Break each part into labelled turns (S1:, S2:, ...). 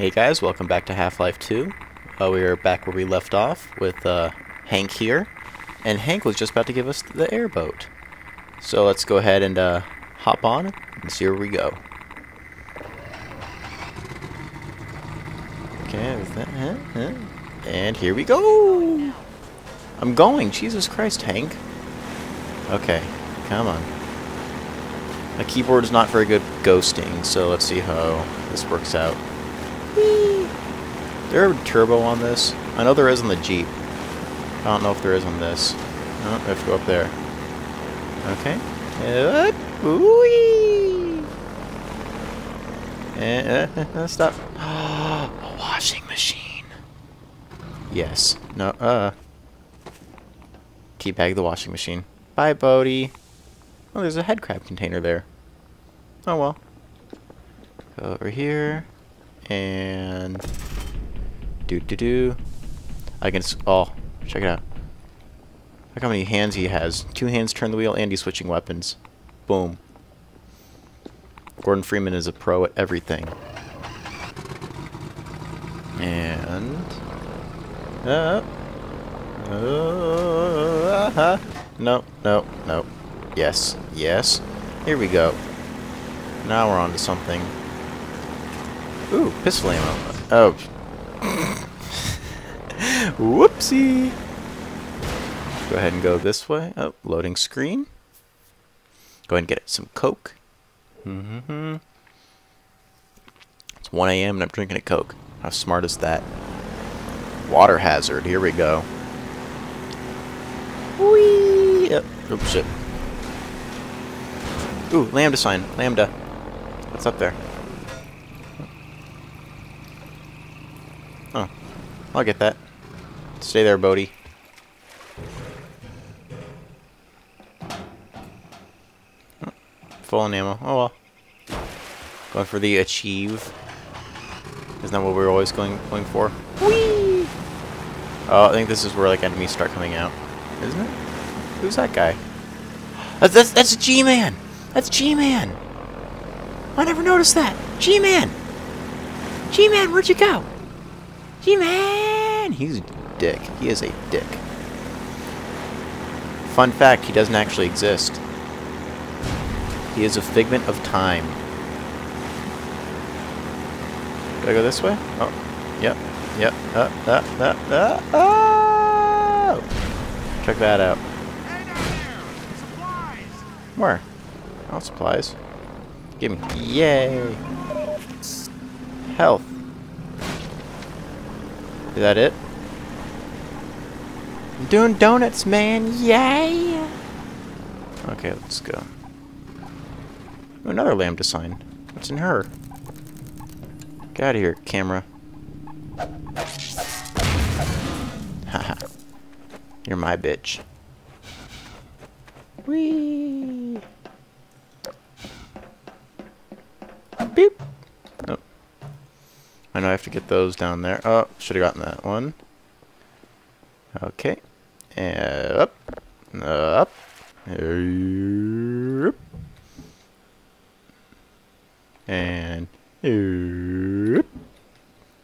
S1: Hey guys, welcome back to Half-Life 2. Uh, we are back where we left off with uh, Hank here, and Hank was just about to give us the airboat. So let's go ahead and uh, hop on and see where we go. Okay, that, huh, huh. and here we go! I'm going, Jesus Christ, Hank. Okay, come on. My keyboard is not very good ghosting, so let's see how this works out. There a turbo on this? I know there is on the Jeep. I don't know if there is on this. Oh, I have to go up there. Okay. Uh, uh, uh, stop. a washing machine. Yes. No, uh. Teabag the washing machine. Bye, Bodie. Oh, there's a head crab container there. Oh well. Go over here. And... Do do do. I can... oh, check it out. Look how many hands he has. Two hands turn the wheel and he's switching weapons. Boom. Gordon Freeman is a pro at everything. And... Uh, uh, uh, no, no, no. Yes, yes. Here we go. Now we're on to something. Ooh, pistol ammo. Oh. Whoopsie! Go ahead and go this way. Oh, loading screen. Go ahead and get some Coke. Mm hmm It's 1 a.m. and I'm drinking a Coke. How smart is that? Water hazard. Here we go. Whee! Oh, oops, shit. Ooh, lambda sign. Lambda. What's up there? I'll get that. Stay there, Bodie. Oh, full on ammo. Oh well. Going for the achieve. Isn't that what we are always going going for? Whee! Oh, I think this is where like enemies start coming out. Isn't it? Who's that guy? That's that's, that's G-Man! That's G-Man! I never noticed that! G-Man! G-Man, where'd you go? G-Man! He's a dick. He is a dick. Fun fact, he doesn't actually exist. He is a figment of time. Do I go this way? Oh, yep, yep, uh, uh, uh, uh, oh! Check that out. Where? Oh, supplies. Give me. Yay! Health. Is that it? I'm doing donuts, man! Yay! Okay, let's go. Another lambda sign. What's in her? Get out of here, camera. Haha. You're my bitch. Whee! Beep! Oh. I know I have to get those down there. Oh, should have gotten that one. Okay. And up. Up. And.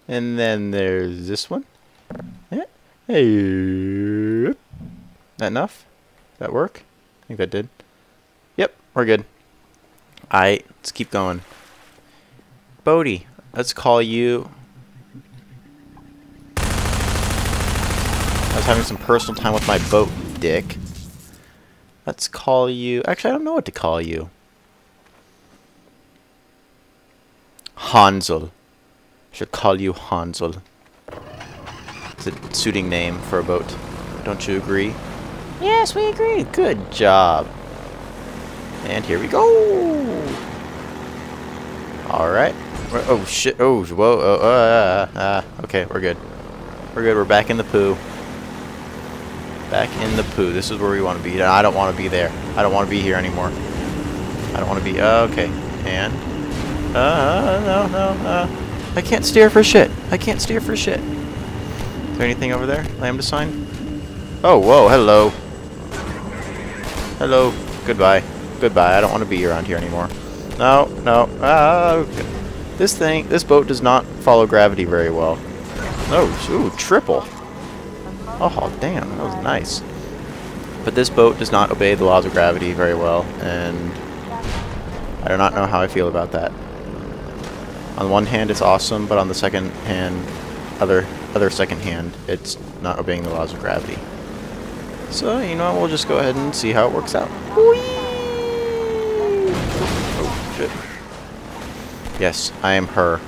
S1: And then there's this one. That enough? That work? I think that did. Yep, we're good. Alright, let's keep going. Bodie, let's call you... I was having some personal time with my boat, dick. Let's call you... Actually, I don't know what to call you. Hansel. I should call you Hansel. It's a suiting name for a boat. Don't you agree? Yes, we agree. Good job. And here we go. All Oh shit! Oh whoa! Oh, uh, uh, okay, we're good. We're good. We're back in the poo. Back in the poo. This is where we want to be. I don't want to be there. I don't want to be here anymore. I don't want to be. Uh, okay. And. Uh, no, no. Uh, I can't steer for shit. I can't steer for shit. Is there anything over there? Lambda sign? Oh, whoa. Hello. Hello. Goodbye. Goodbye. I don't want to be around here anymore. No, no. Ah, okay. This thing, this boat does not follow gravity very well. Oh, ooh, triple. Oh, damn, that was nice. But this boat does not obey the laws of gravity very well, and I do not know how I feel about that. On one hand, it's awesome, but on the second hand, other other second hand, it's not obeying the laws of gravity. So, you know, we'll just go ahead and see how it works out. Whee! Yes, I am her.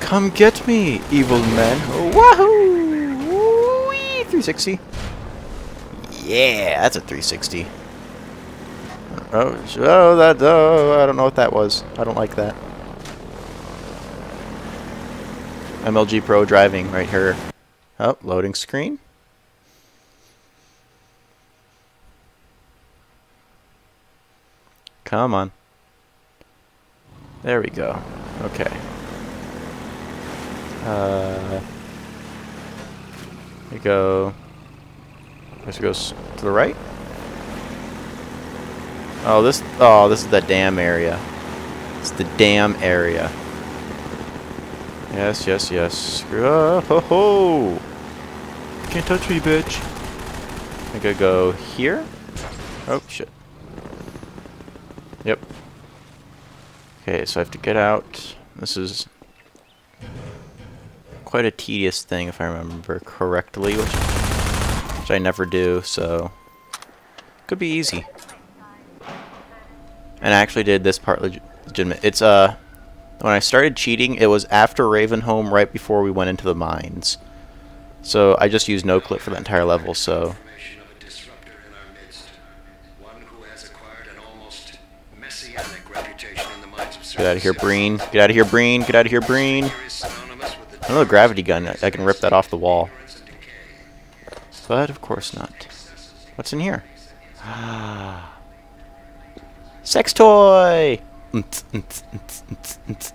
S1: Come get me, evil men. Wahoo! Whee! 360. Yeah, that's a 360. Oh, oh, that, oh, I don't know what that was. I don't like that. MLG Pro driving right here. Oh, loading screen. Come on. There we go. Okay. Uh, we go. I guess it goes to the right. Oh, this. Oh, this is the dam area. It's the dam area. Yes, yes, yes. Oh, ho, ho. Can't touch me, bitch. I gotta go here. Oh, shit. Yep. Okay, so I have to get out. This is quite a tedious thing if I remember correctly, which, which I never do, so could be easy. And I actually did this part leg legitimate. It's, uh, when I started cheating, it was after Ravenholm, right before we went into the mines. So I just used no clip for the entire level, so Get out of here, Breen. Get out of here, Breen. Get out of here, Breen. Another gravity gun. I can rip that off the wall. But of course not. What's in here? Ah. Sex toy! Ooh,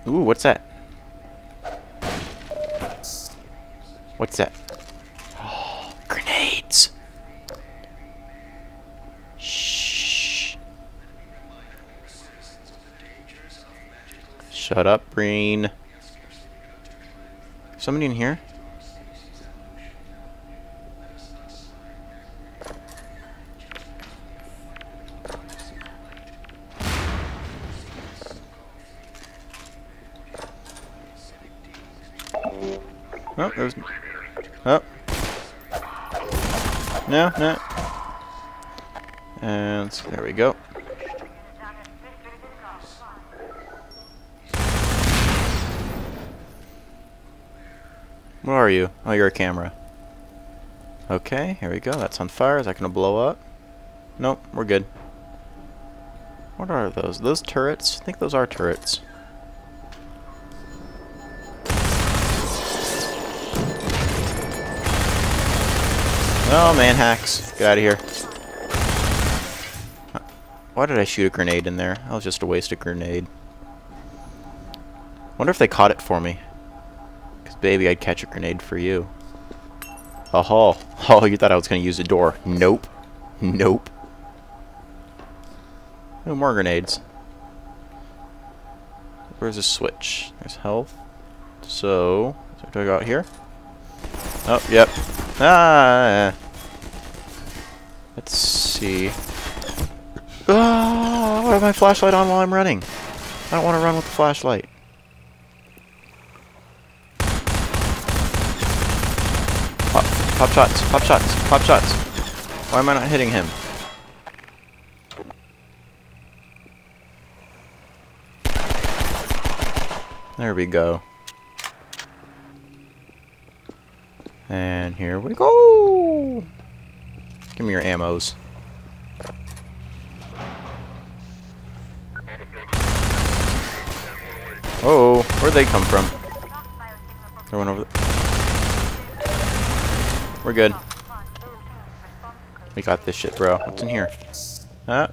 S1: what's that? What's that? Shut up, Breen. Somebody in here? Oh, there's... Oh. No, no. And there we go. Oh, you're a camera. Okay, here we go. That's on fire. Is that going to blow up? Nope, we're good. What are those? Those turrets? I think those are turrets. Oh, man hacks. Get out of here. Why did I shoot a grenade in there? That was just a waste of grenade. wonder if they caught it for me baby, I'd catch a grenade for you. Oh, oh, you thought I was going to use the door. Nope. Nope. No more grenades. Where's the switch? There's health. So, so do I go out here? Oh, yep. Ah! Let's see. Ah! Why have my flashlight on while I'm running? I don't want to run with the flashlight. Pop shots, pop shots, pop shots. Why am I not hitting him? There we go. And here we go! Give me your ammos. Oh, where'd they come from? There one over there. We're good. We got this shit, bro. What's in here? Ah.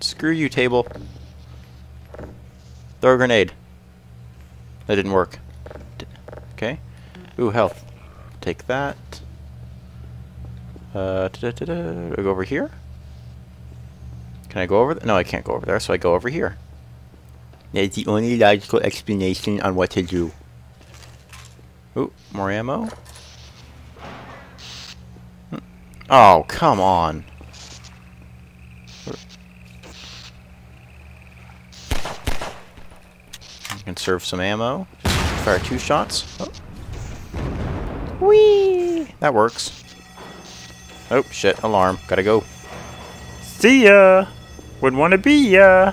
S1: Screw you, table. Throw a grenade. That didn't work. D okay. Ooh, health. Take that. Uh, da -da -da go over here? Can I go over there? No, I can't go over there, so I go over here. That's the only logical explanation on what to do. Ooh, more ammo. Oh, come on. Conserve some ammo. Just fire two shots. Oh. Whee! That works. Oh, shit. Alarm. Gotta go.
S2: See ya! Wouldn't want to be ya!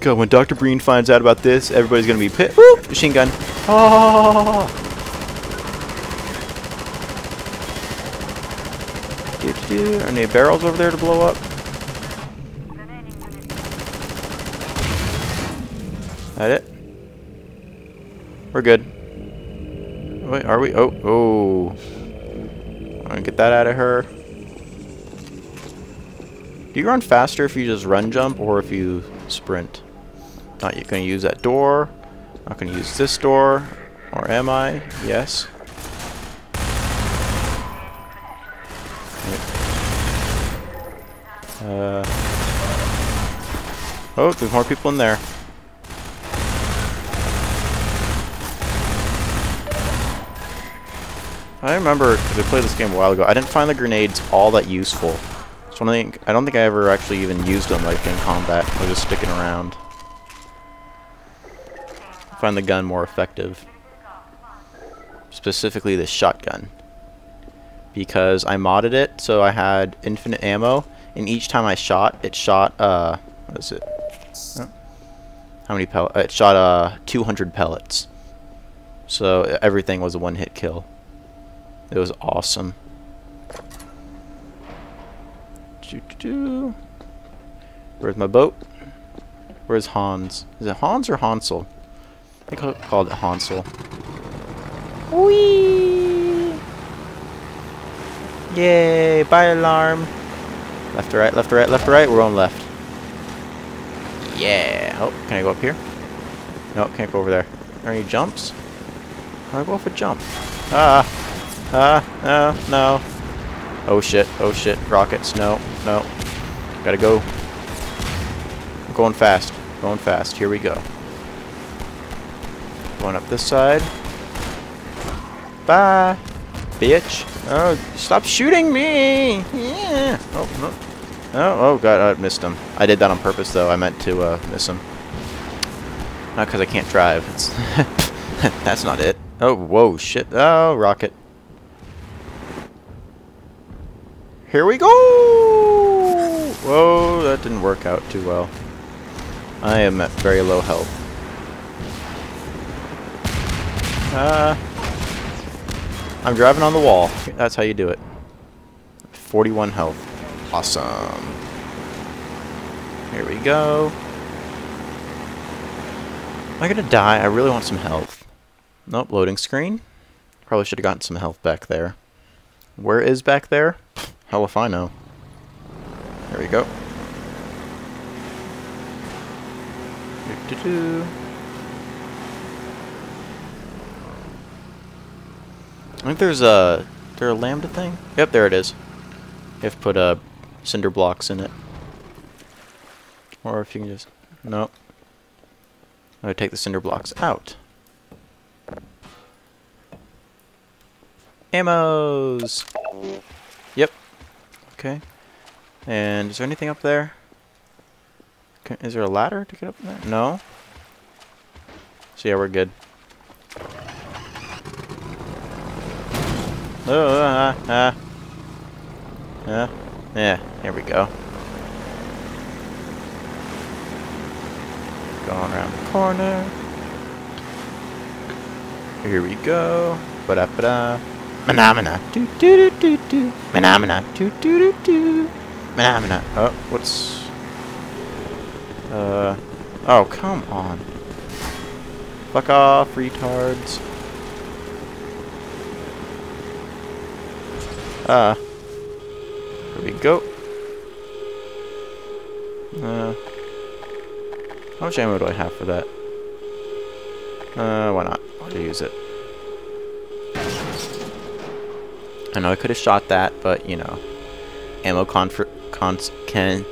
S1: God, when Dr. Breen finds out about this, everybody's gonna be pissed. Woo! Machine gun. Oh! Are any barrels over there to blow up? That it? We're good. Wait, are we? Oh, oh. I'm gonna get that out of her. Do you run faster if you just run jump or if you sprint? Not to use that door. Not to use this door. Or am I? Yes. Uh, oh, there's more people in there. I remember, because I played this game a while ago, I didn't find the grenades all that useful. So I, think, I don't think I ever actually even used them like in combat. I was just sticking around. Find the gun more effective. Specifically the shotgun. Because I modded it so I had infinite ammo, and each time I shot, it shot, uh, what is it? How many pellets? It shot, uh, 200 pellets. So everything was a one-hit kill. It was awesome. Where's my boat? Where's Hans? Is it Hans or Hansel? I think I called it Hansel. Whee! Yay! Buy alarm! Left to right, left to right, left to right. We're on left. Yeah! Oh, can I go up here? No, can't go over there. Are any jumps? I go off a jump? Ah! Ah, no, no. Oh shit, oh shit. Rockets, no, no. Gotta go. I'm going fast. Going fast. Here we go. Going up this side. Bye, bitch. Oh, stop shooting me! Yeah. Oh, no. Oh, oh god, I missed him. I did that on purpose, though. I meant to uh, miss him. Not because I can't drive. It's That's not it. Oh, whoa, shit. Oh, rocket. Here we go! Whoa, that didn't work out too well. I am at very low health. Uh, I'm driving on the wall. That's how you do it. 41 health. Awesome. Here we go. Am I gonna die? I really want some health. Nope, loading screen. Probably should have gotten some health back there. Where is back there? Hell if I know. There we go. Do -do -do. I think there's a... There a lambda thing? Yep, there it is. To put uh, cinder blocks in it. Or if you can just... Going to take the cinder blocks out. Ammos! Yep, Okay. And is there anything up there? Is there a ladder to get up there? No? So yeah, we're good. Oh, ah, ah. Yeah, yeah, here we go. Going around the corner. Here we go. Ba-da-ba-da. Phenomena. Do do do do do. Phenomena. Do do do do. Phenomena. Oh, what's... Uh... Oh, come on. Fuck off, retards. Ah. Uh, here we go. Uh... How much ammo do I have for that? Uh, why not? I'll use it. I know I could have shot that, but, you know, ammo cons can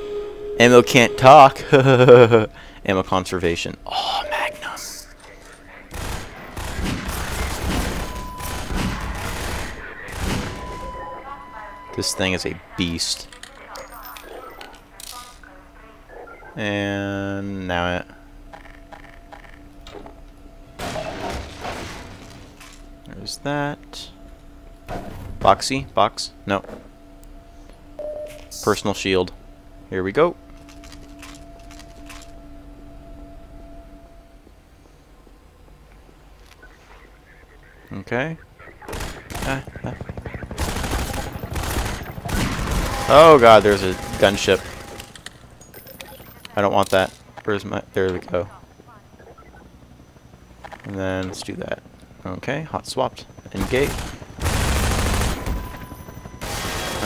S1: Ammo can't talk. Ammo conservation. Oh, This thing is a beast. And now it. There's that. Boxy? Box? No. Personal shield. Here we go. Okay. Ah, ah. Oh god, there's a gunship. I don't want that. Where's my... There we go. And then let's do that. Okay, hot swapped. Engage.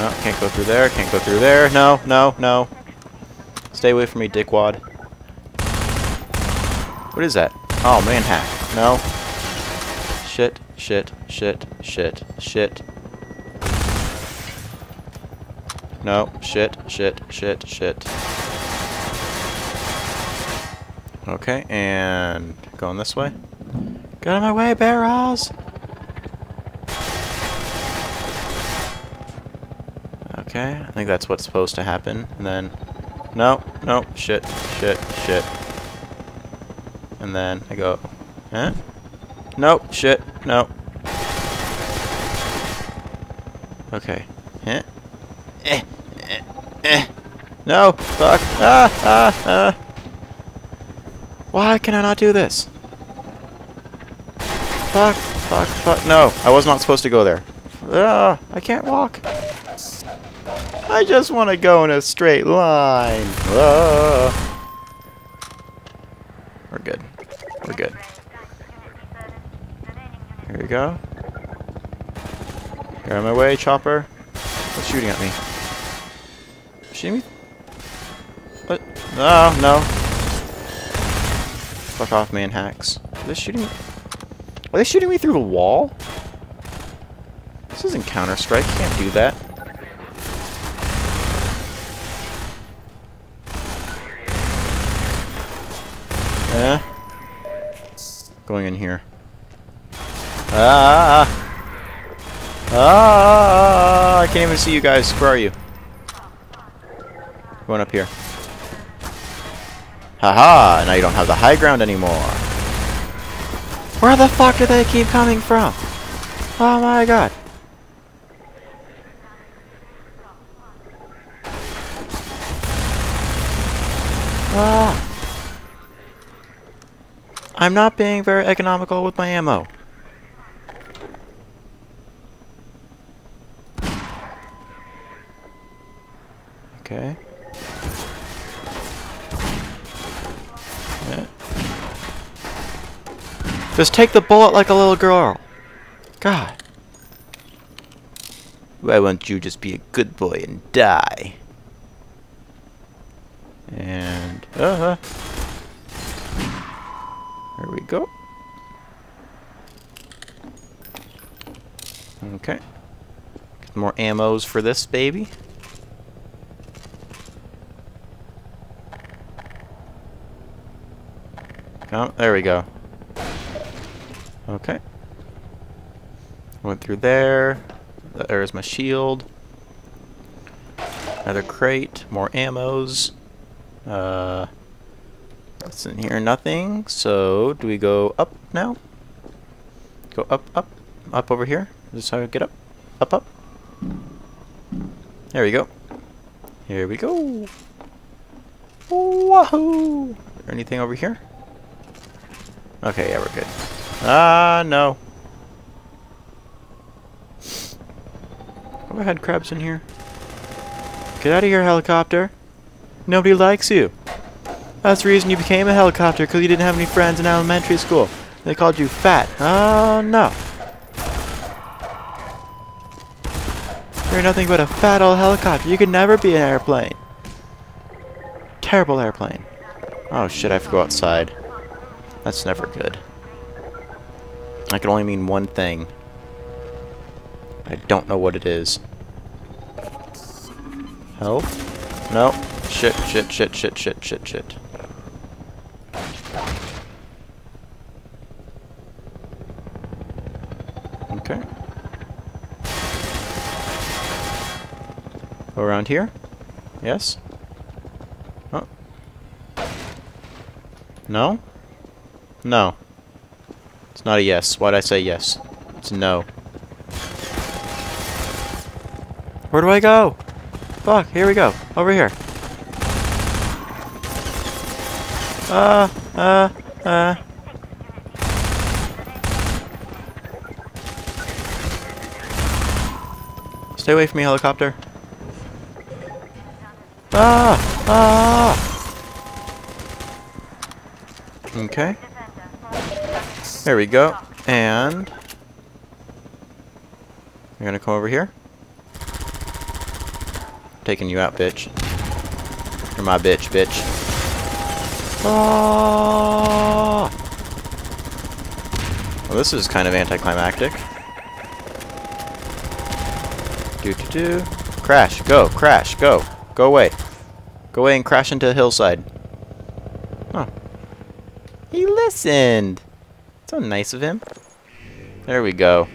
S1: Oh, can't go through there, can't go through there. No, no, no. Stay away from me, dickwad. What is that? Oh, man hack. No. Shit, shit, shit, shit, shit. No, shit, shit, shit, shit. Okay, and going this way. Get out of my way, barrels! Okay, I think that's what's supposed to happen. And then, no, no, shit, shit, shit. And then I go, huh? No, shit, no. Okay, eh, eh, eh. No, fuck, ah, ah, ah. Why can I not do this? Fuck, fuck, fuck. No, I was not supposed to go there. Ah, I can't walk. I just want to go in a straight line. Ah. We're good. We're good. Here we go. Get out of my way, chopper. What's shooting at me? Me? What? No, no. Fuck off, man hacks. Are they shooting me? Are they shooting me through the wall? This isn't Counter-Strike. Can't do that. Eh? Going in here. Ah! Ah! I can't even see you guys. Where are you? Going up here. Haha! Now you don't have the high ground anymore. Where the fuck do they keep coming from? Oh my god. Ah. I'm not being very economical with my ammo. Okay. Just take the bullet like a little girl. God. Why won't you just be a good boy and die? And, uh-huh. There we go. Okay. Get more ammos for this baby. Oh, there we go. Okay. Went through there. There's my shield. Another crate. More ammos. Uh, what's in here? Nothing. So, do we go up now? Go up, up, up over here. Is this how I get up? Up, up. There we go. Here we go. Wahoo! Anything over here? Okay, yeah, we're good. Ah, no. Oh, I had crabs in here. Get out of here, helicopter. Nobody likes you. That's the reason you became a helicopter, because you didn't have any friends in elementary school. They called you fat. Oh, no. You're nothing but a fat old helicopter. You could never be an airplane. Terrible airplane. Oh shit, I have to go outside. That's never good. I can only mean one thing. I don't know what it is. Health? No. Shit, shit, shit, shit, shit, shit, shit. Okay. Go around here? Yes? Oh. No? No. It's not a yes. Why'd I say yes? It's no. Where do I go? Fuck, here we go. Over here. Uh, uh, uh. Stay away from me, helicopter. Ah! Ah! Okay. There we go. And... You're gonna come over here? Taking you out, bitch. You're my bitch, bitch. Ah! Well, this is kind of anticlimactic. Do do do. Crash. Go. Crash. Go. Go away. Go away and crash into a hillside. Oh. He listened. So nice of him. There we go.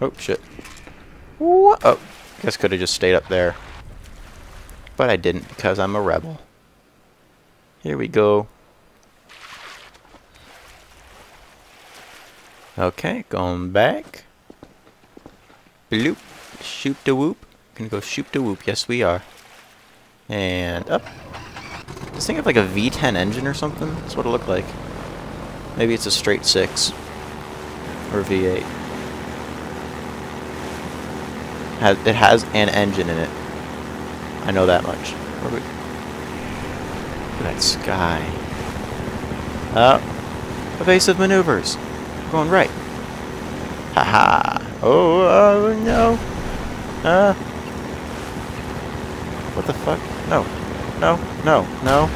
S1: Oh, shit. Oh, guess could have just stayed up there. But I didn't because I'm a rebel. Here we go. Okay, going back. Bloop. Shoot the whoop. Gonna go shoot the whoop. Yes, we are. And up. This thing have like a V10 engine or something? That's what it looked like. Maybe it's a straight 6. Or V8. It has an engine in it. I know that much. That sky. Oh. Evasive maneuvers. We're going right. Haha. -ha. Oh, uh, no. Uh. What the fuck? No. No, no, no.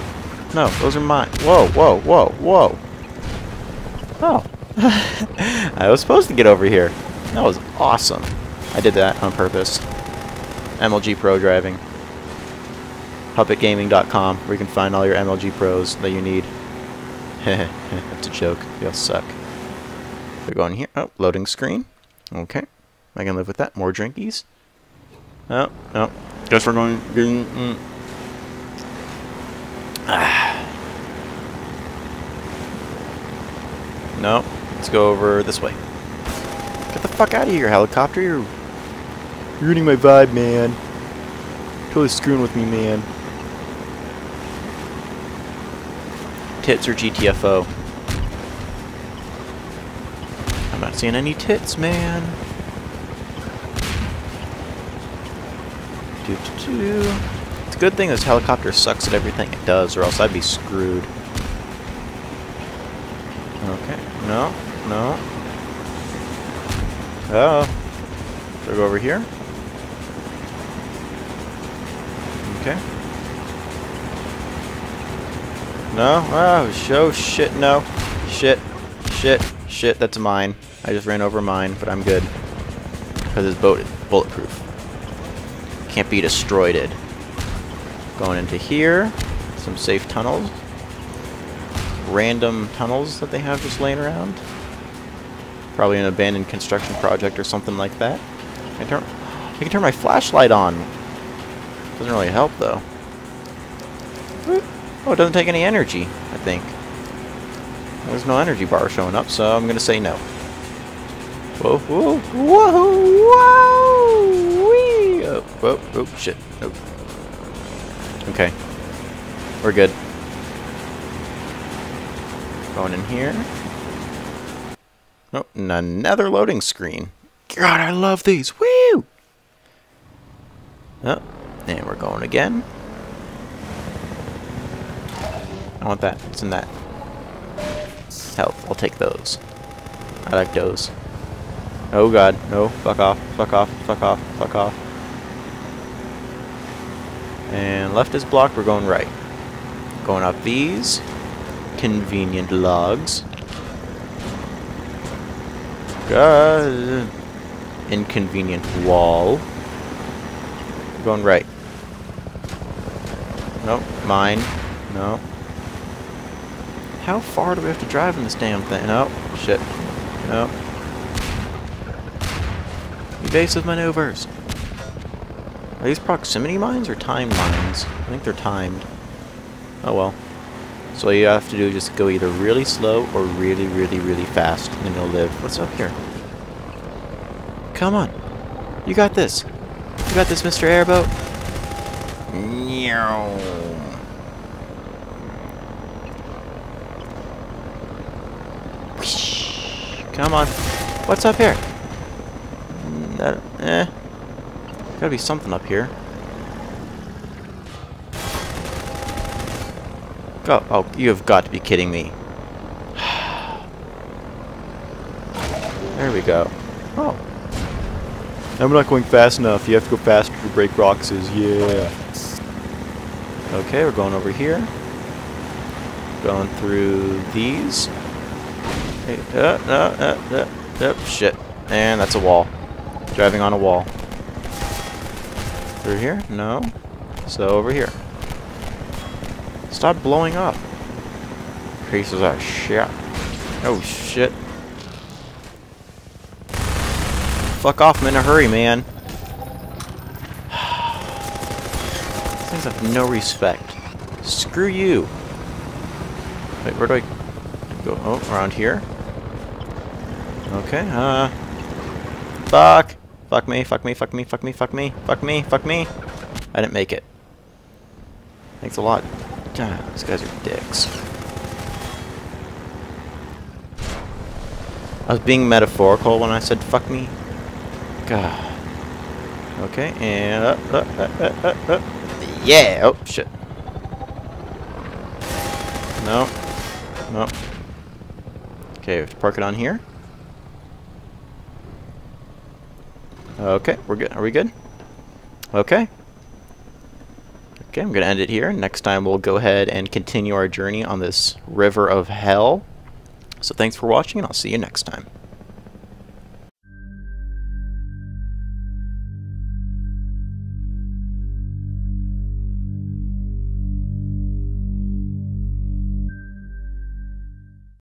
S1: No, those are mine. Whoa, whoa, whoa, whoa. Oh. I was supposed to get over here. That was awesome. I did that on purpose. MLG Pro driving. PuppetGaming.com, where you can find all your MLG Pros that you need. That's a joke. You'll suck. We're going here. Oh, loading screen. Okay. I can live with that. More drinkies. Oh, no. Guess we're going... Mm. Ah. No. Let's go over this way. Get the fuck out of here, helicopter. You're ruining my vibe, man. Totally screwing with me, man. Tits or GTFO? I'm not seeing any tits, man. Doo -doo -doo. It's a good thing this helicopter sucks at everything it does, or else I'd be screwed. Okay. No. No. Oh. Go over here. Okay. No? Oh, show shit, no. Shit. Shit. Shit, that's mine. I just ran over mine, but I'm good. Because this boat is bulletproof. Can't be destroyed. Going into here. Some safe tunnels. Random tunnels that they have just laying around. Probably an abandoned construction project or something like that. I turn, I can turn my flashlight on. Doesn't really help though. Oh, it doesn't take any energy, I think. There's no energy bar showing up, so I'm gonna say no. Whoa, whoa, whoa, whoa, wee! Oh, whoa, oh, shit. Oh. Okay. We're good. Going in here. Oh, another loading screen. God, I love these. Woo! Oh, and we're going again. I want that. It's in that. Health. I'll take those. I like those. Oh god. No. Fuck off. Fuck off. Fuck off. Fuck off. And left is blocked. We're going right. Going up these. Convenient logs. God. Inconvenient wall. Going right. Nope, mine. No. How far do we have to drive in this damn thing? No. Shit. No. Evasive maneuvers. Are these proximity mines or timed mines? I think they're timed. Oh well. So all you have to do is just go either really slow or really, really, really fast, and you'll live. What's up here? Come on. You got this. You got this, Mr. Airboat. Meow. Come on. What's up here? That, eh. Gotta be something up here. Go. Oh, you have got to be kidding me. there we go. Oh. I'm not going fast enough. You have to go faster to break boxes. Yeah. Okay, we're going over here. Going through these. Hey, uh, uh, uh, uh, uh, shit. And that's a wall. Driving on a wall. Through here? No. So over here. Stop blowing up. Pieces of shit. Oh shit. Fuck off, I'm in a hurry, man. Things have no respect. Screw you. Wait, where do I go? Oh, around here. Okay, uh... Fuck! Fuck me, fuck me, fuck me, fuck me, fuck me, fuck me, fuck me. I didn't make it. Thanks a lot. God, these guys are dicks. I was being metaphorical when I said fuck me. God. Okay, and up, up, up, up, up. Yeah! Oh, shit. No. No. Okay, we have to park it on here. Okay, we're good. Are we good? Okay. Okay, I'm going to end it here. Next time we'll go ahead and continue our journey on this river of hell. So thanks for watching, and I'll see you next time.